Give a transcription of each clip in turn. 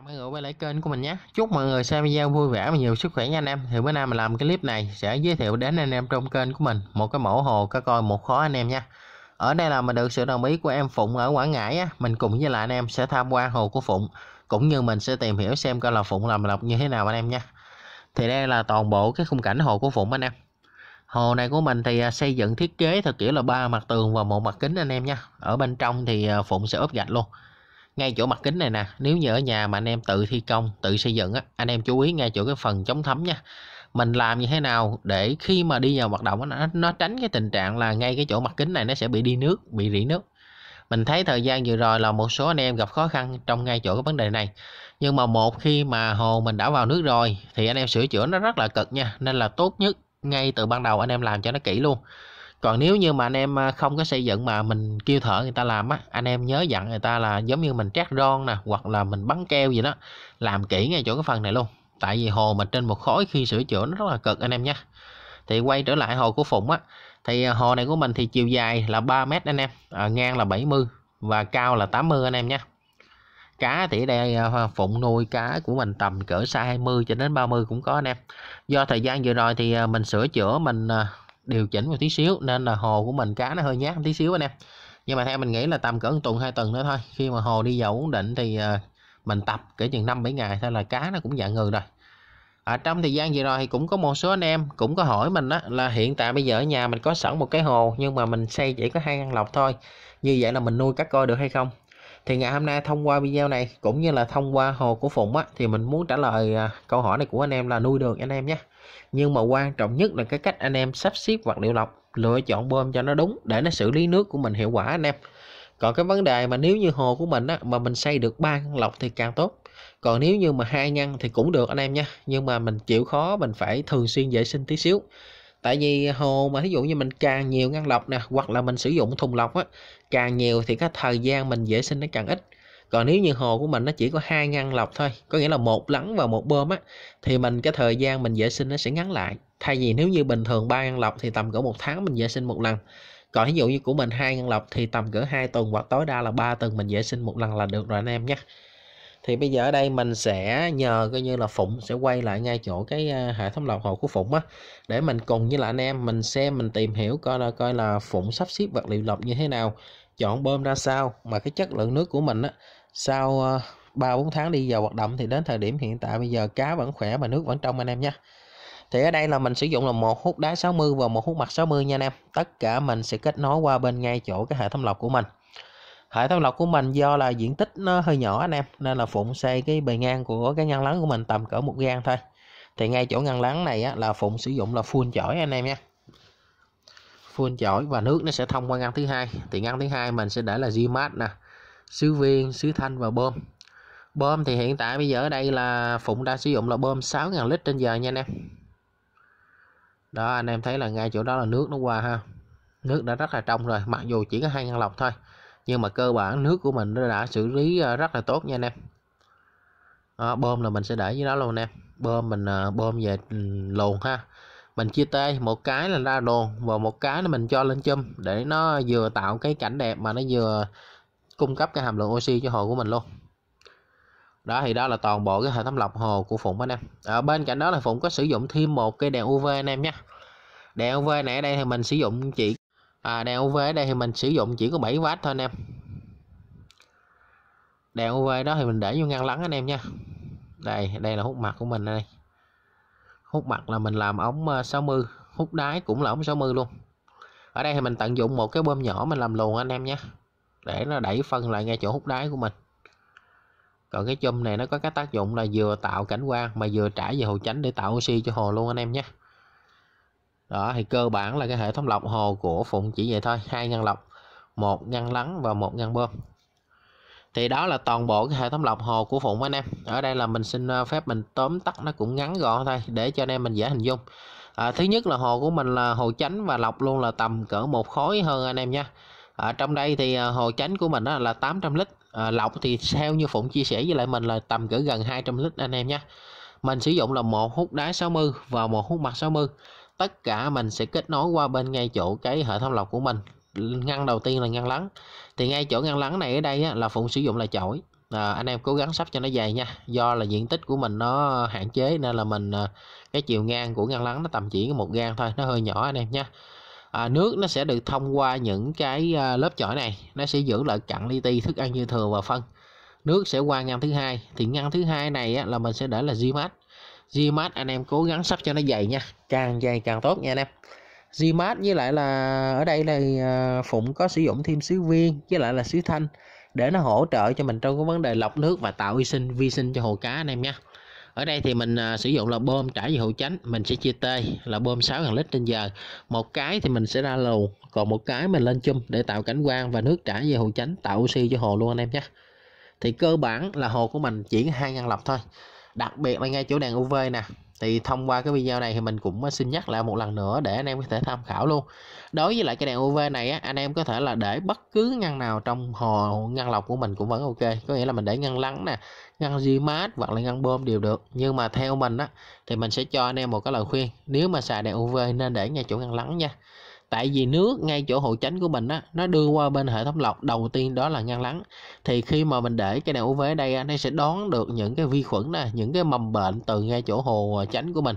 chào mọi người quay lại kênh của mình nhé. Chúc mọi người xem video vui vẻ và nhiều sức khỏe nha anh em. Thì bữa nay mình làm cái clip này sẽ giới thiệu đến anh em trong kênh của mình một cái mẫu hồ cá coi một khó anh em nha. Ở đây là mình được sự đồng ý của em Phụng ở Quảng Ngãi á. Mình cùng với lại anh em sẽ tham quan hồ của Phụng, cũng như mình sẽ tìm hiểu xem coi là Phụng làm lọc như thế nào anh em nha. Thì đây là toàn bộ cái khung cảnh hồ của Phụng anh em. Hồ này của mình thì à, xây dựng thiết kế theo kiểu là ba mặt tường và một mặt kính anh em nha. Ở bên trong thì à, Phụng sẽ ốp gạch luôn ngay chỗ mặt kính này nè nếu như ở nhà mà anh em tự thi công tự xây dựng á anh em chú ý ngay chỗ cái phần chống thấm nha. Mình làm như thế nào để khi mà đi vào hoạt động nó, nó tránh cái tình trạng là ngay cái chỗ mặt kính này nó sẽ bị đi nước bị rỉ nước. Mình thấy thời gian vừa rồi là một số anh em gặp khó khăn trong ngay chỗ cái vấn đề này. Nhưng mà một khi mà hồ mình đã vào nước rồi thì anh em sửa chữa nó rất là cực nha nên là tốt nhất ngay từ ban đầu anh em làm cho nó kỹ luôn còn nếu như mà anh em à, không có xây dựng mà mình kêu thợ người ta làm á anh em nhớ dặn người ta là giống như mình trát ron nè hoặc là mình bắn keo gì đó làm kỹ ngay chỗ cái phần này luôn. Tại vì hồ mà trên một khối khi sửa chữa nó rất là cực anh em nhé. Thì quay trở lại hồ của Phụng á thì à, hồ này của mình thì chiều dài là 3 mét anh em à, ngang là 70 và cao là 80 anh em nhé. Cá thì đây à, Phụng nuôi cá của mình tầm cỡ size 20 cho đến 30 cũng có anh em. Do thời gian vừa rồi thì mình sửa chữa mình điều chỉnh một tí xíu, nên là hồ của mình cá nó hơi nhát một tí xíu anh em. Nhưng mà theo mình nghĩ là tầm cỡ tuần, hai tuần nữa thôi. Khi mà hồ đi vào ổn định thì ờ, mình tập kể chừng năm bảy ngày thôi là cá nó cũng dạng người rồi. Ở trong thời gian vừa rồi thì cũng có một số anh em cũng có hỏi mình đó là hiện tại bây giờ ở nhà mình có sẵn một cái hồ, nhưng mà mình xây chỉ có hai ngăn lọc thôi. Như vậy là mình nuôi cá coi được hay không? Thì ngày hôm nay thông qua video này cũng như là thông qua hồ của Phụng á, thì mình muốn trả lời ờ, câu hỏi này của anh em là nuôi được anh em nhé nhưng mà quan trọng nhất là cái cách anh em sắp xếp vật liệu lọc lựa chọn bơm cho nó đúng để nó xử lý nước của mình hiệu quả anh em. Còn cái vấn đề mà nếu như hồ của mình á, mà mình xây được ba ngăn lọc thì càng tốt. Còn nếu như mà hai ngăn thì cũng được anh em nha nhưng mà mình chịu khó mình phải thường xuyên vệ sinh tí xíu. Tại vì hồ mà ví dụ như mình càng nhiều ngăn lọc nè hoặc là mình sử dụng thùng lọc á càng nhiều thì cái thời gian mình vệ sinh nó càng ít còn nếu như hồ của mình nó chỉ có hai ngăn lọc thôi, có nghĩa là một lắng và một bơm á, thì mình cái thời gian mình vệ sinh nó sẽ ngắn lại. Thay vì nếu như bình thường ba ngăn lọc thì tầm cỡ một tháng mình vệ sinh một lần. Còn ví dụ như của mình hai ngăn lọc thì tầm cỡ hai tuần hoặc tối đa là ba tuần mình vệ sinh một lần là được rồi anh em nhé. Thì bây giờ ở đây mình sẽ nhờ coi như là phụng sẽ quay lại ngay chỗ cái à, hệ thống lọc hồ của phụng á, để mình cùng với là anh em mình xem, mình tìm hiểu coi là coi là phụng sắp xếp vật liệu lọc như thế nào, chọn bơm ra sao, mà cái chất lượng nước của mình á sau ờ, ba bốn tháng đi vào hoạt động thì đến thời điểm hiện tại bây giờ cá vẫn khỏe và nước vẫn trong anh em nhé. Thì ở đây là mình sử dụng là một hút đá 60 và một hút mặt 60 nha anh em. Tất cả mình sẽ kết nối qua bên ngay chỗ cái hệ thống lọc của mình. Hệ thống lọc của mình do là diện tích nó hơi nhỏ anh em nên là phụng xây cái bề ngang của cái ngăn lắng của mình tầm cỡ một gang thôi. Thì ngay chỗ ngăn lắng này á, là phụng sử dụng là full chổi anh em nha full chổi và nước nó sẽ thông qua ngăn thứ hai. Thì ngăn thứ hai mình sẽ để là Gmat nè sứ viên sứ thanh và bơm. Bơm thì hiện tại bây giờ ở đây là phụng đã sử dụng là bơm 6.000 lít trên giờ nha anh em. Đó anh em thấy là ngay chỗ đó là nước nó qua ha. Nước đã rất là trong rồi mặc dù chỉ có hai ngăn lọc thôi nhưng mà cơ bản nước của mình nó đã xử lý ờ, rất là tốt nha anh em. Đó, bơm là mình sẽ để dưới đó luôn em. bơm mình ờ, bơm về ừ, luồn ha. Mình chia tê một cái là ra luồn và một cái là mình cho lên chum để nó vừa tạo cái cảnh đẹp mà nó vừa cung cấp cái hàm lượng oxy cho hồ của mình luôn. Đó thì đó là toàn bộ cái hệ thống lọc hồ của Phụng anh em. Ở bên cạnh đó là Phụng có sử dụng thêm một cái đèn UV anh em nhé. Đèn UV này ở đây thì mình sử dụng chỉ à, đèn UV ở đây thì mình sử dụng chỉ có 7W thôi anh em. Đèn UV đó thì mình để vô ngăn lắng anh em nha. Đây đây là hút mặt của mình đây. Hút mặt là mình làm ống ờ, 60 hút đáy cũng là ống 60 luôn. Ở đây thì mình tận dụng một cái bơm nhỏ mình làm luồn anh em nhé để nó đẩy phân lại ngay chỗ hút đáy của mình. Còn cái chum này nó có cái tác dụng là vừa tạo cảnh quan mà vừa trải về hồ tránh để tạo oxy cho hồ luôn anh em nhé. Đó thì cơ bản là cái hệ thống lọc hồ của phụng chỉ vậy thôi hai ngăn lọc một ngăn lắng và một ngăn bơm. Thì đó là toàn bộ cái hệ thống lọc hồ của phụng anh em. Ở đây là mình xin ờ, phép mình tóm tắt nó cũng ngắn gọn thôi để cho anh em mình dễ hình dung. À, thứ nhất là hồ của mình là hồ chánh và lọc luôn là tầm cỡ một khối hơn anh em nha à, trong đây thì à, hồ chánh của mình đó là 800 lít. À, lọc thì theo như phụng chia sẻ với lại mình là tầm cỡ gần 200 lít anh em nhé mình sử dụng là một hút đá 60 và một hút mặt 60 tất cả mình sẽ kết nối qua bên ngay chỗ cái hệ thống lọc của mình. Ngăn đầu tiên là ngăn lắng. Thì ngay chỗ ngăn lắng này ở đây á, là phụng sử dụng là chổi. À, anh em cố gắng sắp cho nó dày nha. Do là diện tích của mình nó hạn chế nên là mình à, cái chiều ngang của ngăn lắng nó tầm chỉ một gang thôi nó hơi nhỏ anh em nha à, nước nó sẽ được thông qua những cái à, lớp chổi này. Nó sẽ giữ lại cặn li ti thức ăn dư thừa và phân. Nước sẽ qua ngăn thứ hai. Thì ngăn thứ hai này á, là mình sẽ để là Gmat Gmat anh em cố gắng sắp cho nó dày nha. Càng dày càng tốt nha anh em. Gmat với lại là ở đây là à, Phụng có sử dụng thêm xứ viên với lại là xứ thanh để nó hỗ trợ cho mình trong cái vấn đề lọc nước và tạo vi sinh vi sinh cho hồ cá anh em nha ở đây thì mình à, sử dụng là bơm trải về hồ chánh mình sẽ chia t là bơm 6.000 lít trên giờ. Một cái thì mình sẽ ra lù còn một cái mình lên chum để tạo cảnh quan và nước trải về hồ chánh tạo oxy cho hồ luôn anh em nhé. Thì cơ bản là hồ của mình chỉ hai ngăn lọc thôi. Đặc biệt là ngay chỗ đèn UV nè thì thông qua cái video này thì mình cũng ờ, xin nhắc lại một lần nữa để anh em có thể tham khảo luôn. Đối với lại cái đèn UV này á, anh em có thể là để bất cứ ngăn nào trong hồ ngăn lọc của mình cũng vẫn ok. Có nghĩa là mình để ngăn lắng nè ngăn di mát hoặc là ngăn bơm đều được. Nhưng mà theo mình á thì mình sẽ cho anh em một cái lời khuyên. Nếu mà xài đèn UV nên để ngay chỗ ngăn lắng nha tại vì nước ngay chỗ hồ chánh của mình á nó đưa qua bên hệ thống lọc đầu tiên đó là ngăn lắng. Thì khi mà mình để cái đèn UV ở đây á, nó sẽ đón được những cái vi khuẩn nè những cái mầm bệnh từ ngay chỗ hồ chánh của mình.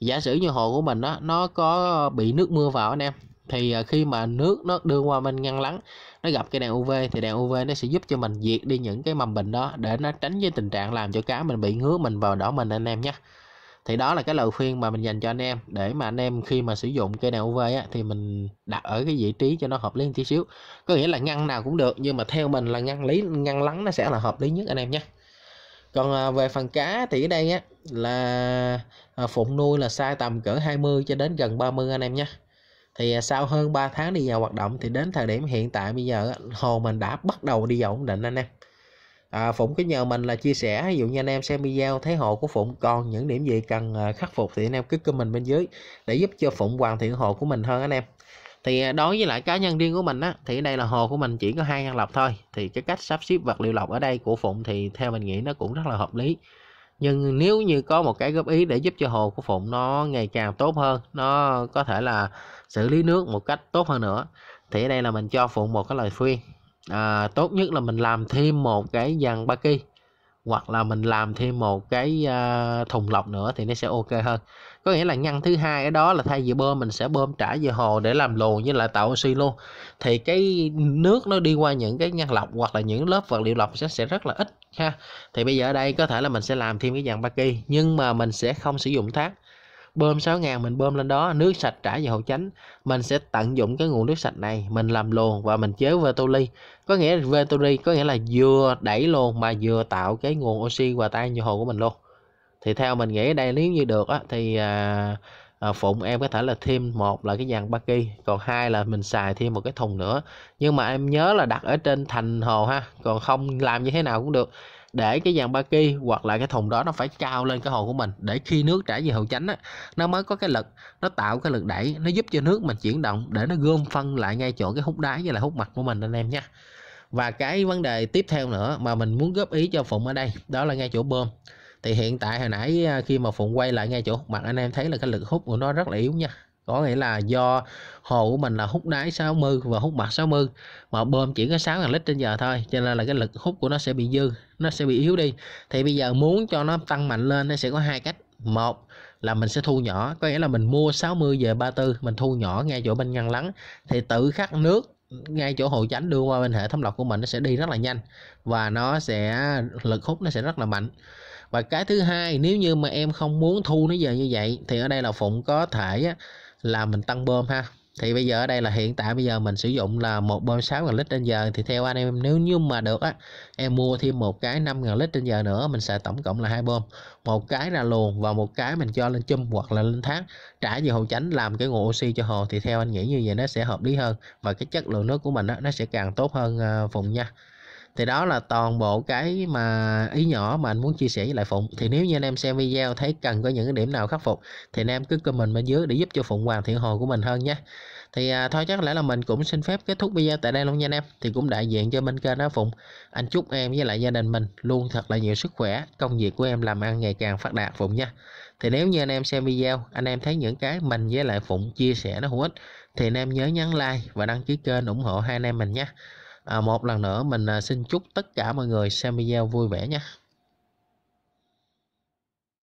Giả sử như hồ của mình á nó có bị nước mưa vào anh em thì à, khi mà nước nó đưa qua bên ngăn lắng nó gặp cái đèn UV thì đèn UV nó sẽ giúp cho mình diệt đi những cái mầm bệnh đó để nó tránh cái tình trạng làm cho cá mình bị ngứa mình vào đỏ mình anh em nhé thì đó là cái lời khuyên mà mình dành cho anh em. Để mà anh em khi mà sử dụng cây đèn UV á, thì mình đặt ở cái vị trí cho nó hợp lý một tí xíu. Có nghĩa là ngăn nào cũng được nhưng mà theo mình là ngăn lý ngăn lắng nó sẽ là hợp lý nhất anh em nhé. Còn à, về phần cá thì ở đây á là à, phụng nuôi là sai tầm cỡ 20 cho đến gần 30 anh em nhé. Thì à, sau hơn 3 tháng đi vào hoạt động thì đến thời điểm hiện tại bây giờ hồ mình đã bắt đầu đi vào ổn định anh em à, Phụng cứ nhờ mình là chia sẻ. Ví dụ như anh em xem video thấy hồ của Phụng còn những điểm gì cần à, khắc phục thì anh em cứ comment bên dưới để giúp cho Phụng hoàn thiện hồ của mình hơn anh em. Thì à, đối với lại cá nhân riêng của mình á thì đây là hồ của mình chỉ có hai ngăn lọc thôi. Thì cái cách sắp xếp vật liệu lọc ở đây của Phụng thì theo mình nghĩ nó cũng rất là hợp lý. Nhưng nếu như có một cái góp ý để giúp cho hồ của Phụng nó ngày càng tốt hơn nó có thể là xử lý nước một cách tốt hơn nữa thì ở đây là mình cho Phụng một cái lời khuyên à, tốt nhất là mình làm thêm một cái dàn ba kỳ hoặc là mình làm thêm một cái uh, thùng lọc nữa thì nó sẽ ok hơn. Có nghĩa là ngăn thứ hai ở đó là thay vì bơm mình sẽ bơm trả về hồ để làm luồn với lại tạo oxy luôn. Thì cái nước nó đi qua những cái ngăn lọc hoặc là những lớp vật liệu lọc sẽ sẽ rất là ít ha. Thì bây giờ ở đây có thể là mình sẽ làm thêm cái dàn ba kỳ nhưng mà mình sẽ không sử dụng thác bơm 6 ngàn mình bơm lên đó nước sạch trả về hồ chánh. Mình sẽ tận dụng cái nguồn nước sạch này mình làm luồn và mình chế Venturi. Có nghĩa là Venturi có nghĩa là vừa đẩy luồn mà vừa tạo cái nguồn oxy hòa tan vô hồ của mình luôn. Thì theo mình nghĩ đây nếu như được á, thì à, à, phụng em có thể là thêm một là cái dàn baki còn hai là mình xài thêm một cái thùng nữa. Nhưng mà em nhớ là đặt ở trên thành hồ ha còn không làm như thế nào cũng được để cái dàn ba ki hoặc là cái thùng đó nó phải cao lên cái hồ của mình, để khi nước chảy về hồ chánh á, nó mới có cái lực, nó tạo cái lực đẩy, nó giúp cho nước mình chuyển động để nó gom phân lại ngay chỗ cái hút đáy với lại hút mặt của mình anh em nhé. Và cái vấn đề tiếp theo nữa mà mình muốn góp ý cho phụng ở đây, đó là ngay chỗ bơm. Thì hiện tại hồi nãy à, khi mà phụng quay lại ngay chỗ hút mặt, anh em thấy là cái lực hút của nó rất là yếu nha có nghĩa là do hồ của mình là hút đáy 60 và hút mặt 60 mà bơm chỉ có 6 lít trên giờ thôi, cho nên là cái lực hút của nó sẽ bị dư, nó sẽ bị yếu đi. Thì bây giờ muốn cho nó tăng mạnh lên, nó sẽ có hai cách. Một là mình sẽ thu nhỏ, có nghĩa là mình mua 60 về 34 mình thu nhỏ ngay chỗ bên ngăn lắng. Thì tự khắc nước ngay chỗ hồ chánh đưa qua bên hệ thống lọc của mình nó sẽ đi rất là nhanh và nó sẽ, lực hút nó sẽ rất là mạnh. Và cái thứ hai, nếu như mà em không muốn thu nó về như vậy, thì ở đây là phụng có thể là mình tăng bơm ha. Thì bây giờ ở đây là hiện tại bây giờ mình sử dụng là một bơm 6.000 lít trên giờ. Thì theo anh em nếu như mà được á em mua thêm một cái 5.000 lít trên giờ nữa mình sẽ tổng cộng là hai bơm. Một cái là luồn và một cái mình cho lên chum hoặc là lên thác trả về hồ chánh làm cái nguồn oxy cho hồ. Thì theo anh nghĩ như vậy nó sẽ hợp lý hơn và cái chất lượng nước của mình á, nó sẽ càng tốt hơn à, phùng nha thì đó là toàn bộ cái mà ý nhỏ mà anh muốn chia sẻ với lại phụng. Thì nếu như anh em xem video thấy cần có những cái điểm nào khắc phục thì anh em cứ comment bên dưới để giúp cho phụng hoàn thiện hồ của mình hơn nhé. Thì à, thôi chắc lẽ là mình cũng xin phép kết thúc video tại đây luôn nha anh em. Thì cũng đại diện cho bên kênh đó phụng. Anh chúc em với lại gia đình mình luôn thật là nhiều sức khỏe công việc của em làm ăn ngày càng phát đạt phụng nha. Thì nếu như anh em xem video anh em thấy những cái mình với lại phụng chia sẻ nó hữu ích thì anh em nhớ nhấn like và đăng ký kênh ủng hộ hai anh em mình nhé à, một lần nữa mình à, xin chúc tất cả mọi người xem video vui vẻ nha.